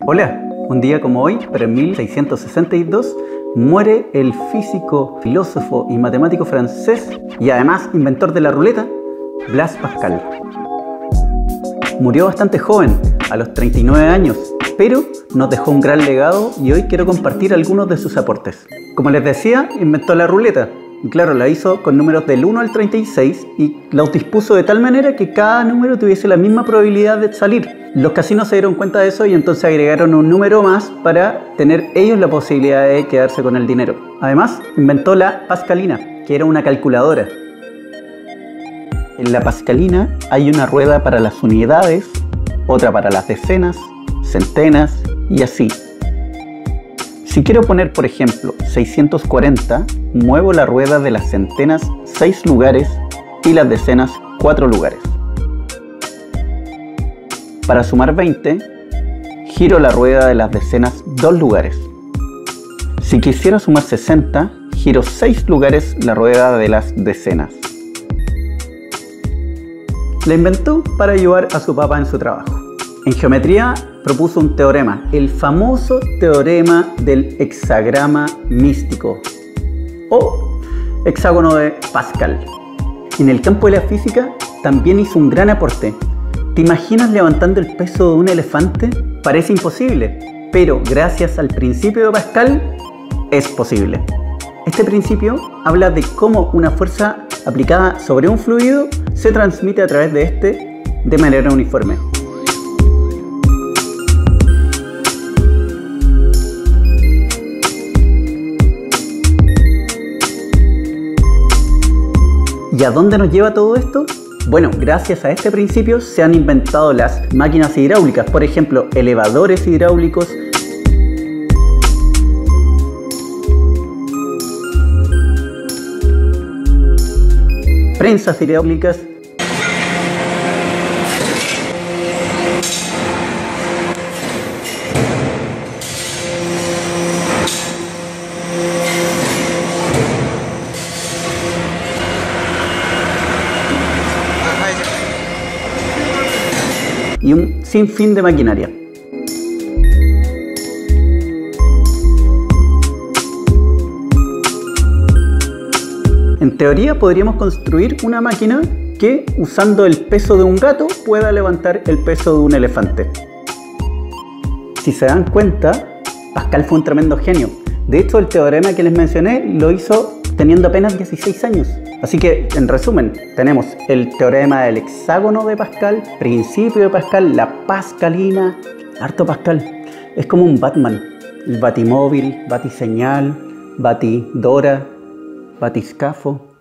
Hola, un día como hoy, pero en 1662, muere el físico, filósofo y matemático francés y además inventor de la ruleta, Blaise Pascal. Murió bastante joven, a los 39 años, pero nos dejó un gran legado y hoy quiero compartir algunos de sus aportes. Como les decía, inventó la ruleta, y claro, la hizo con números del 1 al 36 y la dispuso de tal manera que cada número tuviese la misma probabilidad de salir. Los casinos se dieron cuenta de eso y entonces agregaron un número más para tener ellos la posibilidad de quedarse con el dinero. Además, inventó la Pascalina, que era una calculadora. En la Pascalina hay una rueda para las unidades, otra para las decenas, centenas y así. Si quiero poner, por ejemplo, 640, muevo la rueda de las centenas 6 lugares y las decenas 4 lugares. Para sumar 20, giro la rueda de las decenas 2 lugares. Si quisiera sumar 60, giro 6 lugares la rueda de las decenas. La inventó para ayudar a su papá en su trabajo. En geometría propuso un teorema, el famoso teorema del hexagrama místico o hexágono de Pascal. En el campo de la física también hizo un gran aporte. ¿Te imaginas levantando el peso de un elefante? Parece imposible, pero gracias al principio de Pascal es posible. Este principio habla de cómo una fuerza aplicada sobre un fluido se transmite a través de este de manera uniforme. ¿Y a dónde nos lleva todo esto? Bueno, gracias a este principio se han inventado las máquinas hidráulicas, por ejemplo, elevadores hidráulicos, prensas hidráulicas y un sinfín de maquinaria. En teoría podríamos construir una máquina que usando el peso de un gato pueda levantar el peso de un elefante. Si se dan cuenta, Pascal fue un tremendo genio. De hecho, el teorema que les mencioné lo hizo teniendo apenas 16 años. Así que, en resumen, tenemos el teorema del hexágono de Pascal, principio de Pascal, la pascalina, harto Pascal. Es como un Batman, el batimóvil, batiseñal, batidora, batiscafo,